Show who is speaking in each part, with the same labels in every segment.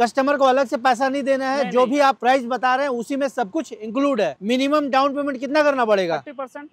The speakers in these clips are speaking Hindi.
Speaker 1: कस्टमर को अलग से पैसा नहीं देना है
Speaker 2: नहीं,
Speaker 1: जो
Speaker 2: नहीं।
Speaker 1: भी आप प्राइस बता रहे हैं उसी में सब कुछ इंक्लूड है। मिनिमम डाउन पेमेंट कितना करना पड़ेगा?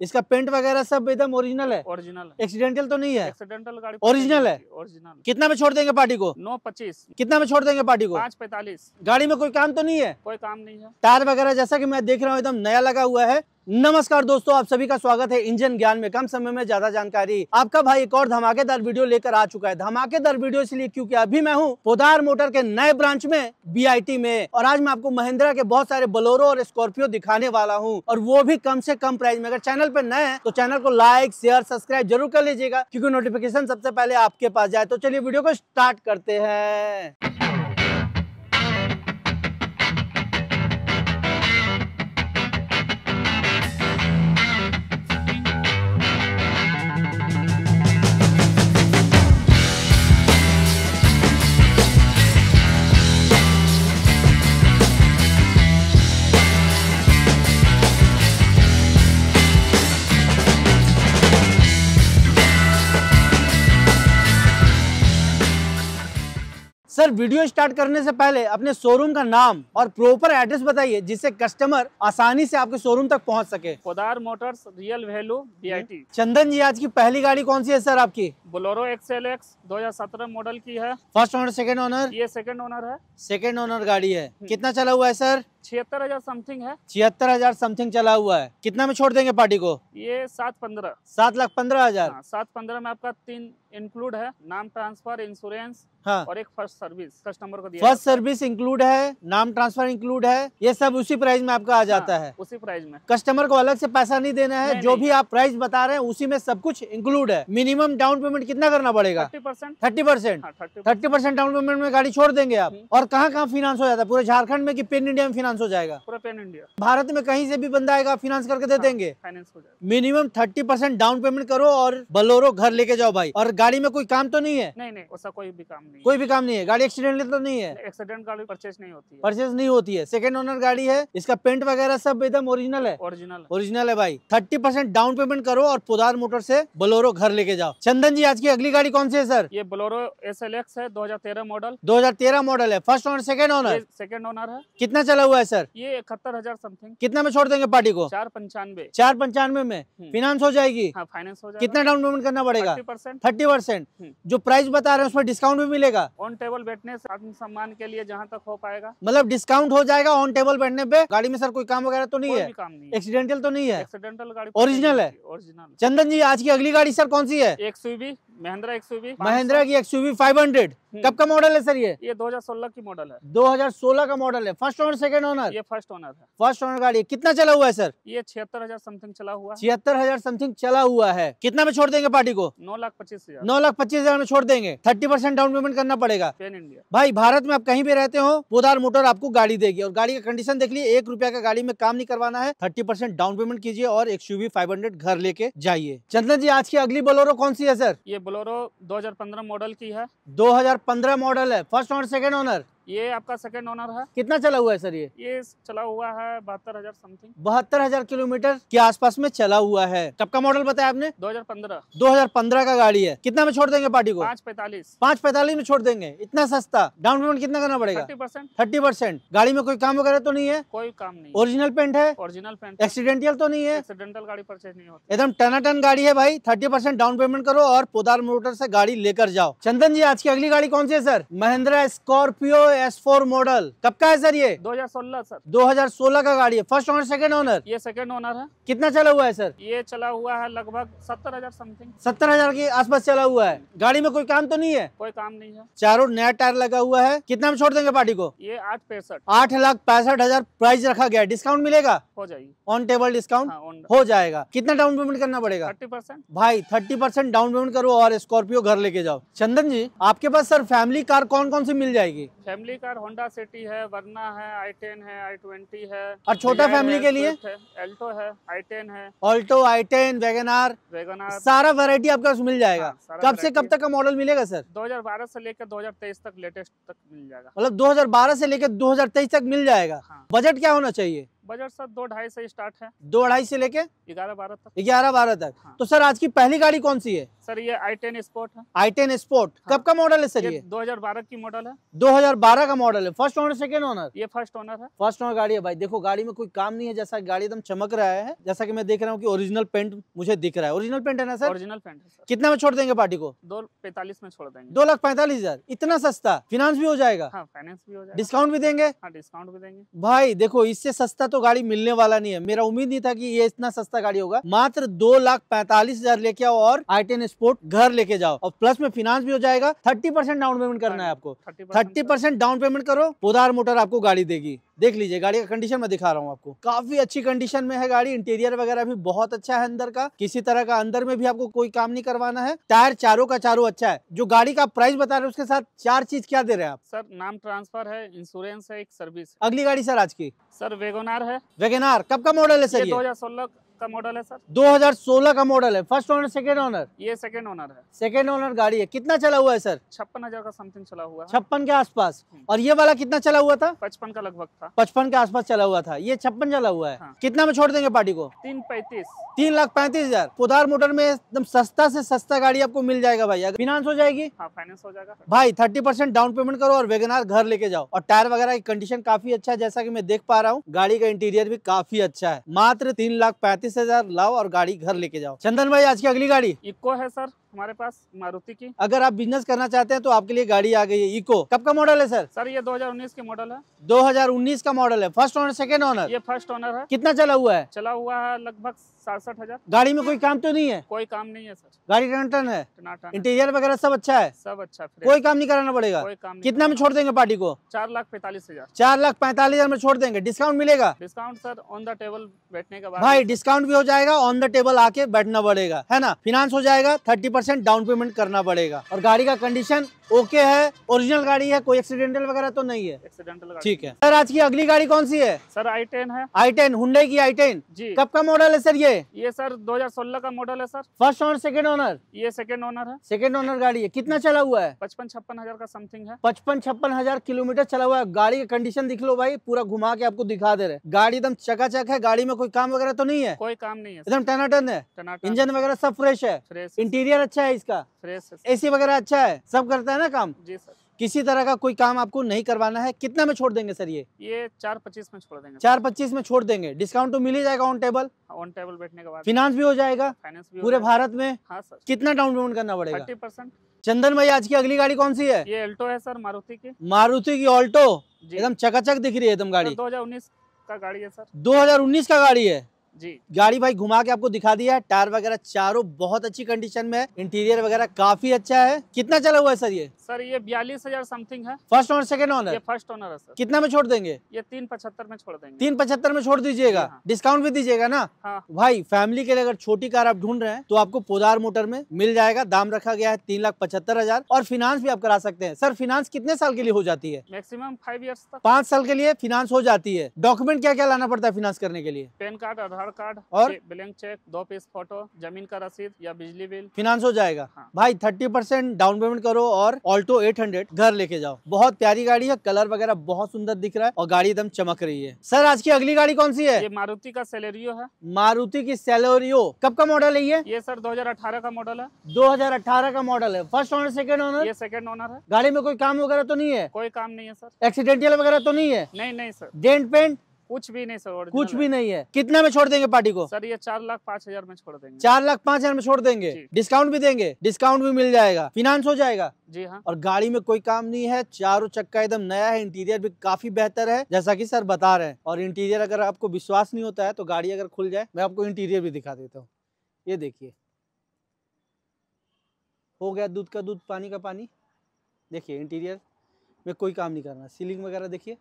Speaker 1: इसका पेंट वगैरह सब एकदम ओरिजिनल है।
Speaker 2: ओरिजिनल
Speaker 1: एक्सीडेंटल तो नहीं है।
Speaker 2: एक्सीडेंटल गाड़ी
Speaker 1: Original है?
Speaker 2: ओरिजिनल
Speaker 1: कितना में छोड़ देंगे पार्टी को?
Speaker 2: नौ पच्चीस।
Speaker 1: कितना में छोड़ देंगे पार्टी को?
Speaker 2: पाँच पैतालीस।
Speaker 1: गाड़ी में कोई काम तो नहीं है?
Speaker 2: कोई काम नहीं है।
Speaker 1: टायर वगैरह जैसा की मैं देख रहा हूँ एकदम नया लगा हुआ है। नमस्कार दोस्तों, आप सभी का स्वागत है इंजन ज्ञान में। कम समय में ज़्यादा जानकारी। आपका भाई एक और धमाकेदार वीडियो लेकर आ चुका है। धमाकेदार वीडियो इसलिए क्योंकि अभी मैं हूँ पोदार मोटर के नए ब्रांच में बीआईटी में। और आज मैं आपको महिंद्रा के बहुत सारे बलोरो और स्कॉर्पियो दिखाने वाला हूँ। और वो भी कम से कम प्राइस में। अगर चैनल पर नए हैं तो चैनल को लाइक, शेयर, सब्सक्राइब ज़रूर कर लीजिएगा, क्यूँकी नोटिफिकेशन सबसे पहले आपके पास जाए। तो चलिए वीडियो को स्टार्ट करते हैं। वीडियो स्टार्ट करने से पहले अपने शोरूम का नाम और प्रॉपर एड्रेस बताइए जिससे कस्टमर आसानी से आपके शोरूम तक पहुँच सके।
Speaker 2: Podar motors real value B
Speaker 1: Chandan ji आज की पहली गाड़ी कौन सी है सर आपकी?
Speaker 2: बोलोरो एक्सएल एक्स दो हज़ार सत्रह मॉडल की है।
Speaker 1: फ़र्स्ट ओनर सेकंड ओनर
Speaker 2: ये सेकंड ओनर है।
Speaker 1: सेकंड ओनर गाड़ी है। कितना चला हुआ है सर
Speaker 2: छिहत्तर हज़ार समथिंग है।
Speaker 1: छिहत्तर हज़ार समथिंग चला हुआ है। कितना में छोड़ देंगे पार्टी को?
Speaker 2: ये सात पंद्रह।
Speaker 1: सात लाख पंद्रह हज़ार।
Speaker 2: हाँ, सात पंद्रह में आपका तीन इंक्लूड है। नाम ट्रांसफ़र इंश्योरेंस
Speaker 1: हाँ।
Speaker 2: और एक फ़र्स्ट सर्विस कस्टमर को दिया
Speaker 1: फ़र्स्ट सर्विस इंक्लूड है नाम ट्रांसफ़र इंक्लूड है। ये सब उसी प्राइस में आपका आ जाता
Speaker 2: हाँ,
Speaker 1: है
Speaker 2: उसी प्राइस में।
Speaker 1: कस्टमर को अलग से पैसा नहीं देना है।
Speaker 2: नहीं,
Speaker 1: जो
Speaker 2: नहीं।
Speaker 1: भी आप प्राइस बता रहे हैं उसी में सब कुछ इंक्लूड है। मिनिमम डाउन पेमेंट कितना करना पड़ेगा?
Speaker 2: Thirty percent.
Speaker 1: Thirty percent.
Speaker 2: हाँ
Speaker 1: डाउन पेमेंट में गाड़ी छोड़ देंगे आप
Speaker 2: हम्म।
Speaker 1: और कहाँ कहाँ फिनांस हो जाता है? पूरे झारखंड में कि पेन इंडिया में फिनांस हो जाएगा?
Speaker 2: पूरा पेन इंडिया
Speaker 1: भारत में कहीं से भी बंदा आएगा फिनांस करके दे
Speaker 2: हाँ।
Speaker 1: देंगे।
Speaker 2: हो
Speaker 1: minimum thirty percent down payment करो और बलोरो घर लेके जाओ भाई। और गाड़ी में कोई काम तो नहीं है?
Speaker 2: नहीं नहीं ऐसा कोई भी काम नहीं
Speaker 1: कोई भी काम नहीं है? गाड़ी एक्सीडेंटल तो नहीं है?
Speaker 2: एक्सीडेंट गाड़ी परचेज नहीं होती है।
Speaker 1: परचेज नहीं होती है। सेकंड ओनर गाड़ी है इसका पेंट वगैरह सब एकदम ओरिजिनल है।
Speaker 2: ओरिजिनल
Speaker 1: ओरिजिनल है भाई। थर्टी परसेंट डाउन पेमेंट करो और पुदार मोटर से बलोरो घर लेके जाओ। चंदन जी आज की अगली गाड़ी कौन सी है सर?
Speaker 2: ये बोलोरो एस एल एक्स है 2013 मॉडल
Speaker 1: 2013 मॉडल है। First owner second owner
Speaker 2: second owner है।
Speaker 1: कितना चला हुआ है सर?
Speaker 2: ये इकहत्तर हज़ार समथिंग
Speaker 1: कितना में छोड़ देंगे पार्टी को?
Speaker 2: चार पंचानवे।
Speaker 1: चार पंचानवे में।
Speaker 2: हम्म।
Speaker 1: फिनांस हो जाएगी?
Speaker 2: हाँ फाइनेंस हो जाएगा।
Speaker 1: कितना डाउन पेमेंट करना पड़ेगा?
Speaker 2: Thirty percent. हम्म।
Speaker 1: जो प्राइस बता रहे हैं उसमें डिस्काउंट भी मिलेगा?
Speaker 2: ऑन टेबल बैठने से आत्म सम्मान के लिए जहाँ तक हो पाएगा।
Speaker 1: मतलब डिस्काउंट हो जाएगा ऑन टेबल बैठने पे? गाड़ी में सर कोई काम वगैरह तो नहीं है?
Speaker 2: काम
Speaker 1: एक्सीडेंटल तो नहीं है?
Speaker 2: एक्सीडेंटल गाड़ी
Speaker 1: ओरिजिनल है?
Speaker 2: ओरिजिनल
Speaker 1: चंदन जी आज की अगली गाड़ी सर कौन सी है?
Speaker 2: एक सुवी महिंद्रा एक सुवी
Speaker 1: महिंद्रा की एक्सयूवी 500 कब का मॉडल है सर ये?
Speaker 2: ये 2016 की मॉडल है।
Speaker 1: 2016 का मॉडल है। फ़र्स्ट ओनर सेकंड ओनर
Speaker 2: ये फ़र्स्ट ओनर है।
Speaker 1: फ़र्स्ट ओनर गाड़ी कितना चला हुआ है सर
Speaker 2: ये छिहत्तर हज़ार समथिंग चला हुआ है।
Speaker 1: छिहत्तर हज़ार समथिंग चला हुआ है। कितना में छोड़ देंगे पार्टी को?
Speaker 2: नौ लाख पच्चीस हज़ार।
Speaker 1: नौ लाख पच्चीस हज़ार में छोड़ देंगे। थर्टी परसेंट डाउन पेमेंट करना पड़ेगा। भाई भारत में आप कहीं भी रहते हो पोदार मोटर आपको गाड़ी देगी। और गाड़ी का कंडीशन देख लिए एक रुपया का गाड़ी में काम नहीं करवाना है। थर्टी परसेंट डाउन पेमेंट कीजिए और एक यूवी फाइव हंड्रेड घर लेके जाइए। चंदन जी आज की अगली बोलोरो कौन सी है सर
Speaker 2: ये बोलोरो 2015 मॉडल की है।
Speaker 1: 2015 मॉडल है। फ़र्स्ट ओनर सेकंड ओनर
Speaker 2: ये आपका सेकंड ओनर है।
Speaker 1: कितना चला हुआ है सर ये?
Speaker 2: ये चला हुआ है बहत्तर हज़ार समथिंग
Speaker 1: बहत्तर हज़ार किलोमीटर के आसपास में चला हुआ है। कब का मॉडल बताया आपने?
Speaker 2: 2015
Speaker 1: 2015 का गाड़ी है। कितना में छोड़ देंगे पार्टी को?
Speaker 2: पाँच पैतालीस।
Speaker 1: पाँच पैंतालीस में छोड़ देंगे। इतना सस्ता? डाउन पेमेंट कितना करना पड़ेगा?
Speaker 2: Thirty percent.
Speaker 1: गाड़ी में कोई काम वगैरह तो नहीं है?
Speaker 2: कोई काम नहीं
Speaker 1: ओरिजिनल पेंट है?
Speaker 2: ओरिजिनल पेंट
Speaker 1: एक्सीडेंटल तो नहीं है?
Speaker 2: एक्सीडेंटल गाड़ी परचेज नहीं होती।
Speaker 1: एकदम टनाटन गाड़ी है भाई। थर्टी परसेंट डाउन पेमेंट करो और पोदार मोटर से गाड़ी लेकर जाओ। चंदन जी आज की अगली गाड़ी कौन सी है sir? Mahindra Scorpio S four model कब का है सर ये?
Speaker 2: 2016 सर
Speaker 1: 2016 का गाड़ी है। फ़र्स्ट ओनर सेकंड ओनर
Speaker 2: ये सेकंड ओनर है।
Speaker 1: कितना चला हुआ है सर
Speaker 2: ये चला हुआ है लगभग सत्तर हज़ार समथिंग
Speaker 1: सत्तर हज़ार के आसपास चला हुआ है। गाड़ी में कोई काम तो नहीं है?
Speaker 2: कोई काम नहीं है।
Speaker 1: चारों नया टायर लगा हुआ है। कितना में छोड़ देंगे पार्टी को?
Speaker 2: ये आठ पैंसठ।
Speaker 1: आठ लाख पैंसठ हज़ार प्राइस रखा गया डिस्काउंट मिलेगा?
Speaker 2: हो जाएगी।
Speaker 1: ऑन टेबल डिस्काउंट
Speaker 2: हाँ
Speaker 1: हो जाएगा। कितना डाउन पेमेंट करना पड़ेगा?
Speaker 2: Thirty percent.
Speaker 1: भाई थर्टी परसेंट डाउन पेमेंट करो और स्कॉर्पियो घर लेके जाओ। चंदन जी आपके पास सर फैमिली कार कौन कौन सी मिल जाएगी?
Speaker 2: फैमिली कार होंडा सिटी है वरना है आई टेन है आई ट्वेंटी है।
Speaker 1: और छोटा
Speaker 2: फैमिली
Speaker 1: के लिए?
Speaker 2: एल्टो है आई टेन है।
Speaker 1: Alto i ten WagonR
Speaker 2: WagonR
Speaker 1: सारा वेरायटी आपके पास मिल जाएगा।
Speaker 2: हाँ,
Speaker 1: कब से कब तक का मॉडल मिलेगा सर
Speaker 2: 2012 से लेकर 2023 तक लेटेस्ट तक मिल जाएगा।
Speaker 1: मतलब 2012 से लेकर 2023 तक मिल जाएगा।
Speaker 2: हाँ।
Speaker 1: बजट क्या होना चाहिए?
Speaker 2: बजट सर दो ढाई से स्टार्ट है।
Speaker 1: दो ढाई से लेके
Speaker 2: ग्यारह बारह तक।
Speaker 1: ग्यारह बारह तक।
Speaker 2: हाँ।
Speaker 1: तो सर आज की पहली गाड़ी कौन सी है?
Speaker 2: सर ये आई टेन स्पोर्ट है।
Speaker 1: आई टेन स्पोर्ट
Speaker 2: हाँ।
Speaker 1: कब का मॉडल है सर
Speaker 2: ये
Speaker 1: ये?
Speaker 2: 2012 की मॉडल है।
Speaker 1: 2012 का मॉडल है। फ़र्स्ट ओनर सेकेंड ओनर
Speaker 2: ये फ़र्स्ट ओनर है।
Speaker 1: फ़र्स्ट ओनर गाड़ी है भाई। देखो गाड़ी में कोई काम नहीं है। जैसा गाड़ी एकदम चमक रहा है जैसा की मैं देख रहा हूँ की ओरिजिनल पेंट मुझे दिख रहा है। ओरिजिनल पेंट है ना सर?
Speaker 2: ओरिजिनल पेंट है सर।
Speaker 1: कितना में छोड़ देंगे पार्टी को?
Speaker 2: दो पैंतालीस में छोड़ देंगे।
Speaker 1: दो लाख पैंतालीस हज़ार। इतना सस्ता? फिनांस भी हो जाएगा।
Speaker 2: हाँ फाइनेंस भी हो जाएगा।
Speaker 1: डिस्काउंट भी देंगे?
Speaker 2: हाँ डिस्काउंट भी देंगे।
Speaker 1: भाई देखो इससे सस्ता तो गाड़ी मिलने वाला नहीं है। मेरा उम्मीद नहीं था कि ये इतना सस्ता गाड़ी होगा। मात्र दो लाख पैंतालीस हज़ार लेके आओ और आई टेन स्पोर्ट घर लेके जाओ। और प्लस में फिनांस भी हो जाएगा। थर्टी परसेंट डाउन पेमेंट करना है आपको।
Speaker 2: Thirty
Speaker 1: thirty percent down payment करो। पोदार मोटर आपको गाड़ी देगी। देख लीजिए गाड़ी का कंडीशन मैं दिखा रहा हूँ आपको। काफ़ी अच्छी कंडीशन में है गाड़ी इंटीरियर वगैरह भी बहुत अच्छा है अंदर का। किसी तरह का अंदर में भी आपको कोई काम नहीं करवाना है। टायर चारों का चारों अच्छा है। जो गाड़ी का प्राइस बता रहे हैं उसके साथ चार चीज़ क्या दे रहे हैं आप?
Speaker 2: सर नाम ट्रांसफ़र है इंश्योरेंस है एक सर्विस
Speaker 1: अगली गाड़ी सर आज की।
Speaker 2: सर वेगोनार है।
Speaker 1: वेगेनार कब का मॉडल है
Speaker 2: सर
Speaker 1: सर हज़ार
Speaker 2: 2016 का मॉडल है सर
Speaker 1: 2016 का मॉडल है। फ़र्स्ट ओनर सेकेंड ओनर
Speaker 2: ये सेकेंड ओनर है।
Speaker 1: सेकेंड ओनर गाड़ी है। कितना चला हुआ है सर
Speaker 2: छप्पन हज़ार का समथिंग चला हुआ है।
Speaker 1: छप्पन के आसपास।
Speaker 2: हम्म।
Speaker 1: और ये वाला कितना चला हुआ था?
Speaker 2: पचपन का लगभग था।
Speaker 1: पचपन के आसपास चला हुआ था। ये छप्पन चला हुआ है।
Speaker 2: हाँ।
Speaker 1: कितना में छोड़ देंगे पार्टी को?
Speaker 2: तीन पैंतीस।
Speaker 1: तीन लाख पैंतीस हज़ार। पुधार मोटर में एकदम सस्ता से सस्ता गाड़ी आपको मिल जाएगा भाई। अगर फिनांस हो जाएगी?
Speaker 2: हाँ फाइनेंस हो जाएगा।
Speaker 1: भाई थर्टी परसेंट डाउन पेमेंट करो और वेगनार घर लेके जाओ। और टायर वगैरह की कंडीशन काफ़ी अच्छा है जैसा कि मैं देख पा रहा हूँ। गाड़ी का इंटीरियर भी काफ़ी अच्छा है। मात्र तीन लाख पैंतीस हज़ार लाओ और गाड़ी घर लेके जाओ। चंदन भाई आज की अगली गाड़ी?
Speaker 2: इको है सर हमारे पास मारुति की।
Speaker 1: अगर आप बिज़नेस करना चाहते हैं तो आपके लिए गाड़ी आ गई है इको। कब का मॉडल है सर?
Speaker 2: सर ये 2019 के मॉडल है।
Speaker 1: 2019 का मॉडल है। फ़र्स्ट ऑनर सेकंड ऑनर
Speaker 2: ये फ़र्स्ट ऑनर है।
Speaker 1: कितना चला हुआ है?
Speaker 2: चला हुआ है लगभग सड़सठ हज़ार।
Speaker 1: गाड़ी में कोई काम तो नहीं है?
Speaker 2: कोई काम नहीं है सर।
Speaker 1: गाड़ी टन टन है?
Speaker 2: टनाटन।
Speaker 1: इंटीरियर वगैरह सब अच्छा है?
Speaker 2: सब अच्छा
Speaker 1: कोई काम नहीं कराना पड़ेगा?
Speaker 2: कोई काम नहीं
Speaker 1: कितना में छोड़ देंगे पार्टी को?
Speaker 2: चार लाख पैंतालीस हज़ार।
Speaker 1: चार लाख पैंतालीस हज़ार में छोड़ देंगे। डिस्काउंट मिलेगा?
Speaker 2: Discount sir on the table बैठने का
Speaker 1: भाई डिस्काउंट भी हो जाएगा ऑन द टेबल आके बैठना पड़ेगा। है ना? फिनांस हो जाएगा थर्टी डाउन पेमेंट करना पड़ेगा। और गाड़ी का कंडीशन ओके है ओरिजिनल गाड़ी है कोई एक्सीडेंटल वगैरह तो नहीं है।
Speaker 2: एक्सीडेंटल
Speaker 1: ठीक है। सर आज की अगली गाड़ी कौन सी है?
Speaker 2: सर आई टेन है।
Speaker 1: आई टेन हुडे की आई टेन
Speaker 2: जी।
Speaker 1: कब का मॉडल है सर ये?
Speaker 2: ये सर 2016 का मॉडल है sir
Speaker 1: first owner second owner
Speaker 2: ये सेकंड ओनर है।
Speaker 1: सेकेंड ओनर गाड़ी है। कितना चला हुआ है?
Speaker 2: पचपन छप्पन हज़ार का समथिंग है।
Speaker 1: पचपन छप्पन हज़ार किलोमीटर चला हुआ है। गाड़ी का कंडीशन दिख लो भाई पूरा घुमा के आपको दिखा दे रहे गाड़ी एकदम चकाचक है गाड़ी में कोई काम वगैरह तो नहीं है?
Speaker 2: कोई काम नहीं है
Speaker 1: एकदम टनाटन है। इंजन वगैरह सब फ्रेश है। इंटीरियर अच्छा है इसका।
Speaker 2: फ्रेश है
Speaker 1: एसी वगैरह अच्छा है। सब करता है ना काम?
Speaker 2: जी सर।
Speaker 1: किसी तरह का कोई काम आपको नहीं करवाना है कितना में छोड़ देंगे सर ये?
Speaker 2: ये चार पच्चीस में छोड़ देंगे।
Speaker 1: चार पच्चीस में छोड़ देंगे। डिस्काउंट तो मिल ही जाएगा ऑन टेबल
Speaker 2: ऑन टेबल बैठने के बाद।
Speaker 1: फिनांस भी हो जाएगा?
Speaker 2: फाइनेंस भी
Speaker 1: पूरे भारत में?
Speaker 2: हाँ सर।
Speaker 1: कितना डाउन पेमेंट करना पड़ेगा?
Speaker 2: Thirty percent.
Speaker 1: चंदन भाई आज की अगली गाड़ी कौन सी है?
Speaker 2: ये एल्टो है सर मारुति की।
Speaker 1: मारुति की ऑल्टो एकदम चकाचक दिख रही है एकदम गाड़ी।
Speaker 2: दो हज़ार उन्नीस का गाड़ी है सर।
Speaker 1: 2019 का गाड़ी है?
Speaker 2: जी।
Speaker 1: गाड़ी भाई घुमा के आपको दिखा दिया है। टायर वगैरह चारों बहुत अच्छी कंडीशन में है। इंटीरियर वगैरह काफ़ी अच्छा है। कितना चला हुआ है सर ये?
Speaker 2: सर ये बयालीस हज़ार समथिंग है।
Speaker 1: फ़र्स्ट ओनर सेकेंड
Speaker 2: ये फ़र्स्ट ओनर है सर
Speaker 1: कितना में छोड़ देंगे?
Speaker 2: ये तीन पचहत्तर में छोड़ देंगे।
Speaker 1: तीन पचहत्तर में छोड़ दीजिएगा।
Speaker 2: हाँ।
Speaker 1: डिस्काउंट भी दीजिएगा ना?
Speaker 2: हाँ।
Speaker 1: भाई फैमिली के लिए अगर छोटी कार आप ढूंढ रहे हैं तो आपको पोदार मोटर में मिल जाएगा। दाम रखा गया है तीन लाख पचहत्तर हज़ार। और फिनांस भी आप करा सकते हैं। सर फिनांस कितने साल के लिए हो जाती है?
Speaker 2: मैक्सिमम फाइव ईयर
Speaker 1: पाँच साल के लिए फिनांस हो जाती है। डॉक्यूमेंट क्या क्या लाना पड़ता है फिनांस करने के लिए?
Speaker 2: पैन कार्ड आधार कार्ड
Speaker 1: और?
Speaker 2: ब्लैंक चेक दो पीस फ़ोटो ज़मीन का रसीद या बिजली बिल।
Speaker 1: फिनांस हो जाएगा।
Speaker 2: हाँ।
Speaker 1: भाई थर्टी परसेंट डाउन पेमेंट करो और ऑल्टो 800 घर लेके जाओ। बहुत प्यारी गाड़ी है कलर वगैरह बहुत सुंदर दिख रहा है और गाड़ी एकदम चमक रही है। सर आज की अगली गाड़ी कौन सी है?
Speaker 2: ये मारुति का सेलेरियो है।
Speaker 1: मारुति की सेलोरियो कब का मॉडल है ये?
Speaker 2: ये सर 2018 का मॉडल है।
Speaker 1: 2018 का मॉडल है। फ़र्स्ट ऑनर सेकेंड ऑनर
Speaker 2: ये सेकंड ओनर है।
Speaker 1: गाड़ी में कोई काम वगैरह तो नहीं है?
Speaker 2: कोई काम नहीं है सर।
Speaker 1: एक्सीडेंटल वगैरह तो नहीं है?
Speaker 2: नहीं नहीं सर।
Speaker 1: डेंट पेंट
Speaker 2: कुछ भी नहीं सर
Speaker 1: कुछ भी नहीं है। कितना में छोड़ देंगे पार्टी को?
Speaker 2: सर ये चार लाख पाँच हज़ार में छोड़ देंगे।
Speaker 1: चार लाख पाँच हज़ार में छोड़ देंगे? डिस्काउंट भी देंगे? डिस्काउंट भी मिल जाएगा। फिनांस हो जाएगा?
Speaker 2: जी हाँ।
Speaker 1: और गाड़ी में कोई काम नहीं है चारों चक्का एकदम नया है इंटीरियर भी काफ़ी बेहतर है जैसा कि सर बता रहे हैं। और इंटीरियर अगर आपको विश्वास नहीं होता है तो गाड़ी अगर खुल जाए मैं आपको इंटीरियर भी दिखा देता हूँ। ये देखिए। हो गया दूध का दूध पानी का पानी। देखिए इंटीरियर में कोई काम नहीं करना। सीलिंग वगैरह देखिए।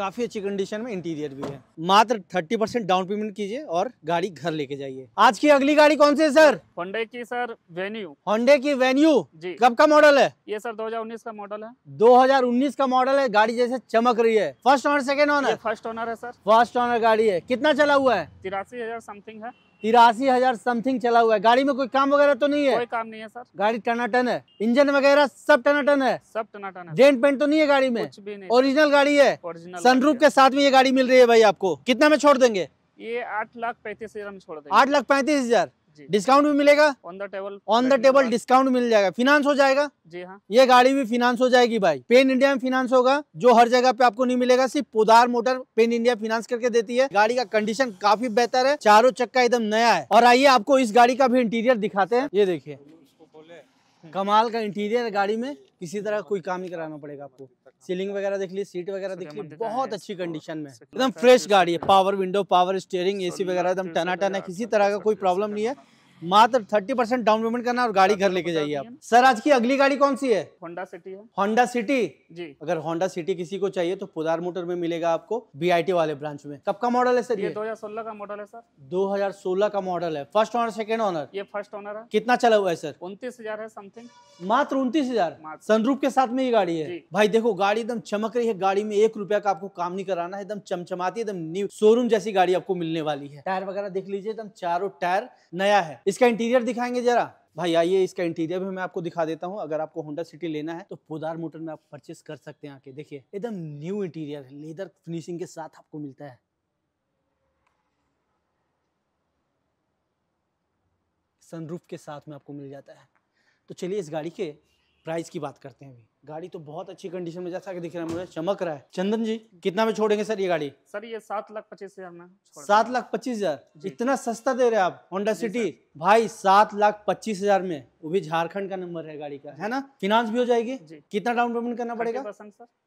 Speaker 1: काफ़ी अच्छी कंडीशन में इंटीरियर भी है। मात्र थर्टी परसेंट डाउन पेमेंट कीजिए और गाड़ी घर लेके जाइए। आज की अगली गाड़ी कौन सी है सर
Speaker 2: होंडे की सर वेन्यू
Speaker 1: होंडे की वेन्यू
Speaker 2: जी।
Speaker 1: कब का मॉडल है?
Speaker 2: ये सर 2019 का मॉडल है।
Speaker 1: 2019 का मॉडल है। गाड़ी जैसे चमक रही है। First owner second owner
Speaker 2: first owner है सर
Speaker 1: फ़र्स्ट ऑनर गाड़ी है। कितना चला हुआ है?
Speaker 2: तिरासी समथिंग है।
Speaker 1: तिरासी हज़ार समथिंग चला हुआ है। गाड़ी में कोई काम वगैरह तो नहीं है?
Speaker 2: कोई काम नहीं है सर।
Speaker 1: गाड़ी टनाटन है। इंजन वगैरह सब टनाटन है।
Speaker 2: सब टनाटन है।
Speaker 1: डेंट पेंट तो नहीं है गाड़ी में?
Speaker 2: कुछ भी नहीं।
Speaker 1: ओरिजिनल गाड़ी है।
Speaker 2: सनरूप
Speaker 1: सनरूफ के साथ में ये गाड़ी मिल रही है भाई आपको। कितना में छोड़ देंगे?
Speaker 2: ये आठ लाख पैंतीस हज़ार में छोड़ देंगे।
Speaker 1: आठ लाख पैंतीस हज़ार। डिस्काउंट भी मिलेगा?
Speaker 2: On the table
Speaker 1: on the table discount मिल जाएगा। फिनांस हो जाएगा?
Speaker 2: जी हाँ।
Speaker 1: ये गाड़ी भी फिनांस हो जाएगी भाई। पेन इंडिया में फिनांस होगा जो हर जगह पे आपको नहीं मिलेगा सिर्फ़ Podar motor pan India finance करके देती है। गाड़ी का कंडीशन काफ़ी बेहतर है चारों चक्का एकदम नया है। और आइए आपको इस गाड़ी का भी इंटीरियर दिखाते हैं। ये देखिए कमाल का इंटीरियर गाड़ी में। किसी तरह कोई काम नहीं कराना पड़ेगा आपको। सीलिंग वगैरह देख ली सीट वगैरह देख ली बहुत अच्छी कंडीशन में। एकदम फ्रेश गाड़ी है power window power steering AC वगैरह एकदम टनाटन है किसी तरह का कोई प्रॉब्लम नहीं है। मात्र थर्टी परसेंट डाउन पेमेंट करना और गाड़ी घर लेके जाइए आप। सर आज की अगली गाड़ी कौन सी है?
Speaker 2: होंडा सिटी है।
Speaker 1: Honda City?
Speaker 2: जी।
Speaker 1: अगर होंडा सिटी किसी को चाहिए तो पुदार मोटर में मिलेगा आपको बीआईटी वाले ब्रांच में। कब का मॉडल है सर
Speaker 2: ये
Speaker 1: ये?
Speaker 2: 2016 का मॉडल है सर।
Speaker 1: 2016 का मॉडल है। फ़र्स्ट ऑनर सेकेंड ऑनर
Speaker 2: ये फ़र्स्ट ऑनर है।
Speaker 1: कितना चला हुआ है सर?
Speaker 2: उन्तीस हज़ार है समथिंग
Speaker 1: मात्र उन्तीस हज़ार। सनरूफ के साथ में ये गाड़ी है? भाई देखो गाड़ी एकदम चमक रही है। गाड़ी में एक रुपया का आपको काम नहीं कराना है। एकदम चमचमाती है, एकदम न्यू शोरूम जैसी गाड़ी आपको मिलने वाली है। टायर वगैरह देख लीजिए एकदम चारों टायर नया है। इसका इंटीरियर दिखाएँगे जरा। भाई, आइए इसका इंटीरियर भी मैं आपको दिखा देता हूँ। अगर आपको होंडा सिटी लेना है तो पोदार मोटर में आप परचेस कर सकते हैं आके। देखिए, एकदम न्यू इंटीरियर है। लेदर फिनिशिंग के साथ आपको मिलता है। सनरूफ के साथ में आपको मिल जाता है। तो चलिए इस गाड़ी के प्राइस की बात करते हैं अभी। गाड़ी तो बहुत अच्छी कंडीशन में जैसा कि दिख रहा है मुझे चमक रहा है। चंदन जी कितना में छोड़ेंगे सर ये गाड़ी?
Speaker 2: सर ये सात लाख पच्चीस हज़ार में
Speaker 1: सात लाख पच्चीस हज़ार? इतना सस्ता दे रहे हैं आप होंडा सिटी भाई सात लाख पच्चीस हज़ार में। वो भी झारखंड का नंबर है गाड़ी का है ना? फिनांस भी हो जाएगी। कितना डाउन पेमेंट करना पड़ेगा?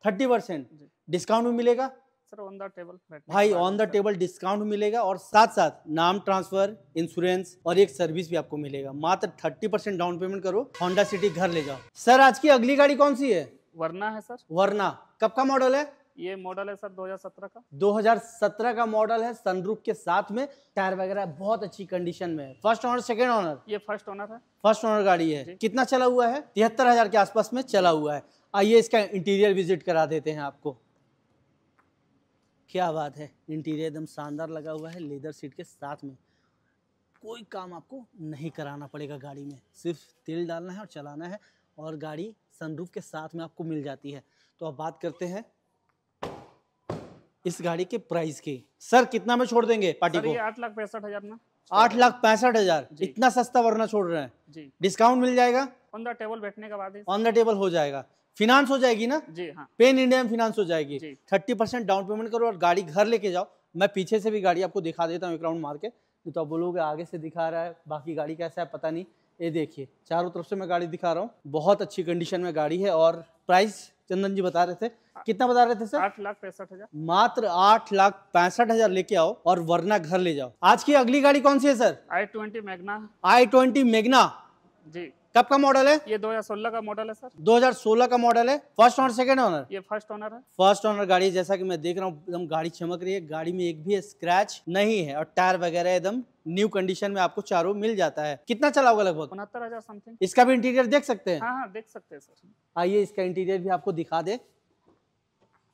Speaker 1: Thirty percent. डिस्काउंट भी मिलेगा?
Speaker 2: सर ऑन द टेबल
Speaker 1: भाई ऑन द टेबल डिस्काउंट मिलेगा और साथ साथ नाम ट्रांसफ़र इंश्योरेंस और एक सर्विस भी आपको मिलेगा। मात्र थर्टी परसेंट डाउन पेमेंट करो। होंडा सिटी घर ले जाओ। सर आज की अगली गाड़ी कौन सी है?
Speaker 2: वरना है सर।
Speaker 1: वरना। कब का मॉडल है?
Speaker 2: ये मॉडल है सर 2017 का।
Speaker 1: 2017 का मॉडल है सनरूफ के साथ में। टायर वगैरह बहुत अच्छी कंडीशन में है। फ़र्स्ट ऑनर सेकंड ऑनर
Speaker 2: ये फ़र्स्ट ओनर है।
Speaker 1: फ़र्स्ट ओनर गाड़ी है। कितना चला हुआ है? तिहत्तर हज़ार के आसपास में चला हुआ है। आइए इसका इंटीरियर विज़िट करा देते हैं आपको। क्या बात है। इंटीरियर एकदम शानदार लगा हुआ है लेदर सीट के साथ में। कोई काम आपको नहीं कराना पड़ेगा गाड़ी में। सिर्फ़ तेल डालना है और चलाना है और गाड़ी सनरूफ के साथ में आपको मिल जाती है। तो अब बात करते हैं इस गाड़ी के प्राइस की। सर कितना में छोड़ देंगे पार्टी को?
Speaker 2: आठ लाख पैंसठ हज़ार में
Speaker 1: आठ लाख पैंसठ हज़ार। इतना सस्ता वरना छोड़ रहे हैं।
Speaker 2: जी।
Speaker 1: डिस्काउंट मिल जाएगा?
Speaker 2: ऑन द टेबल बैठने के बाद
Speaker 1: ऑन द टेबल हो जाएगा। फिनांस हो जाएगी ना?
Speaker 2: जी हाँ।
Speaker 1: पेन इंडिया में फिनांस हो जाएगी। थर्टी परसेंट डाउन पेमेंट करो और गाड़ी घर लेके जाओ। मैं पीछे से भी गाड़ी आपको दिखा देता हूँ एक राउंड मार के। तो आप बोलोगे आगे से दिखा रहा है बाकी गाड़ी कैसा है पता नहीं। ये देखिए चारों तरफ़ से मैं गाड़ी दिखा रहा हूँ। बहुत अच्छी कंडीशन में गाड़ी है और प्राइस चंदन जी बता रहे थे। कितना बता रहे थे सर?
Speaker 2: आठ लाख पैंसठ हज़ार।
Speaker 1: मात्र आठ लाख पैंसठ हज़ार लेके आओ और वरना घर ले जाओ। आज की अगली गाड़ी कौन सी है सर?
Speaker 2: आई ट्वेंटी मेगना
Speaker 1: आई ट्वेंटी मेगना
Speaker 2: जी।
Speaker 1: कब का मॉडल है?
Speaker 2: ये 2016 का मॉडल है सर।
Speaker 1: 2016 का मॉडल है? फ़र्स्ट ऑनर सेकंड ऑनर
Speaker 2: ये फ़र्स्ट ऑनर है।
Speaker 1: फ़र्स्ट ऑनर गाड़ी है, जैसा कि मैं देख रहा हूँ एकदम गाड़ी चमक रही है। गाड़ी में एक भी स्क्रैच नहीं है और टायर वगैरह एकदम न्यू कंडीशन में आपको चारों मिल जाता है। कितना चला होगा लगभग?
Speaker 2: उनहत्तर हज़ार समथिंग
Speaker 1: इसका भी इंटीरियर देख सकते हैं?
Speaker 2: हाँ हाँ देख सकते हैं सर।
Speaker 1: आइए इसका इंटीरियर भी आपको दिखा दे।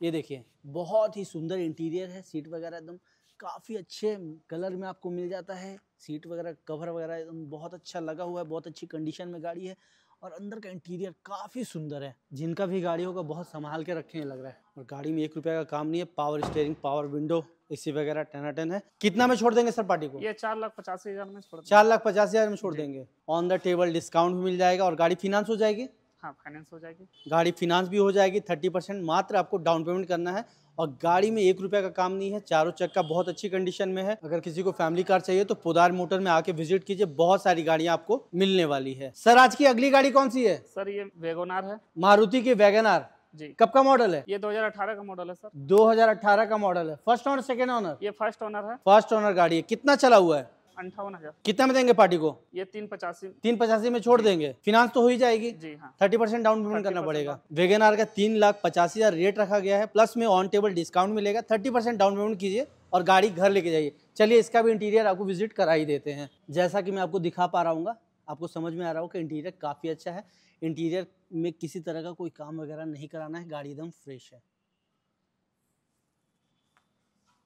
Speaker 1: ये देखिए बहुत ही सुंदर इंटीरियर है सीट वगैरह एकदम काफ़ी अच्छे कलर में आपको मिल जाता है। सीट वगैरह कवर वगैरह एकदम बहुत अच्छा लगा हुआ है बहुत अच्छी कंडीशन में गाड़ी है और अंदर का इंटीरियर काफ़ी सुंदर है। जिनका भी गाड़ी होगा बहुत संभाल के रखे हैं लग रहा है। और गाड़ी में एक रुपया का काम नहीं है power steering power window AC वगैरह टेन टेन है। कितना में छोड़ देंगे सर पार्टी को?
Speaker 2: ये चार लाख पचास हज़ार में छोड़
Speaker 1: चार लाख पचास हज़ार में छोड़ देंगे। ऑन द टेबल डिस्काउंट भी मिल जाएगा और गाड़ी फिनांस हो जाएगी।
Speaker 2: हाँ फाइनेंस हो जाएगी।
Speaker 1: गाड़ी फिनांस भी हो जाएगी थर्टी परसेंट मात्र आपको डाउन पेमेंट करना है और गाड़ी में एक रुपया का काम नहीं है चारों चक्का बहुत अच्छी कंडीशन में है। अगर किसी को फैमिली कार चाहिए तो पोदार मोटर में आके विज़िट कीजिए बहुत सारी गाड़ियाँ आपको मिलने वाली है। सर आज की अगली गाड़ी कौन सी है?
Speaker 2: सर ये वेगोनार है।
Speaker 1: मारुति की वेगनार
Speaker 2: जी।
Speaker 1: कब का मॉडल है?
Speaker 2: ये 2018 का मॉडल है सर।
Speaker 1: 2018 का मॉडल है। फ़र्स्ट ऑनर सेकेंड ऑनर
Speaker 2: ये फ़र्स्ट ओनर है।
Speaker 1: फ़र्स्ट ऑनर गाड़ी है। कितना चला हुआ है?
Speaker 2: अंठावन हज़ार।
Speaker 1: कितना में देंगे पार्टी को?
Speaker 2: ये तीन पचासी।
Speaker 1: तीन पचासी में छोड़ देंगे। फिनांस तो हो ही जाएगी।
Speaker 2: जी हाँ।
Speaker 1: थर्टी परसेंट डाउन पेमेंट करना पड़ेगा। वेगन आर का तीन लाख पचासी हज़ार रेट रखा गया है प्लस में ऑन टेबल डिस्काउंट मिलेगा। थर्टी परसेंट डाउन पेमेंट कीजिए और गाड़ी घर लेके जाइए। चलिए इसका भी इंटीरियर आपको विज़िट करा ही देते हैं। जैसा कि मैं आपको दिखा पा रहा हूँ आपको समझ में आ रहा हो कि इंटीरियर काफ़ी अच्छा है। इंटीरियर में किसी तरह का कोई काम वगैरह नहीं कराना है। गाड़ी एकदम फ्रेश है।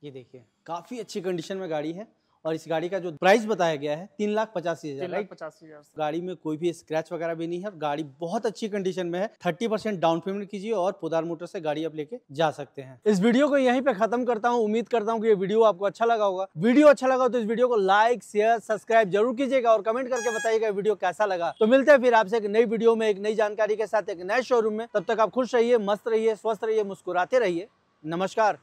Speaker 1: ये देखिए काफ़ी अच्छी कंडीशन में गाड़ी है। और इस गाड़ी का जो प्राइस बताया गया है तीन लाख पचासी हज़ार
Speaker 2: लाख पचासी हज़ार
Speaker 1: गाड़ी में कोई भी स्क्रैच वगैरह भी नहीं है और गाड़ी बहुत अच्छी कंडीशन में है। थर्टी परसेंट डाउन पेमेंट कीजिए और पोदार मोटर से गाड़ी आप लेके जा सकते हैं। इस वीडियो को यहीं पे खत्म करता हूँ। उम्मीद करता हूँ कि ये वीडियो आपको अच्छा लगा होगा। वीडियो अच्छा लगा तो इस वीडियो को लाइक शेयर सब्सक्राइब ज़रूर कीजिएगा और कमेंट करके बताइएगा वीडियो कैसा लगा। तो मिलते हैं फिर आपसे एक नई वीडियो में एक नई जानकारी के साथ एक नए शोरूम में। तब तक आप खुश रहिए मस्त रहिए स्वस्थ रहिए मुस्कुराते रहिए। नमस्कार।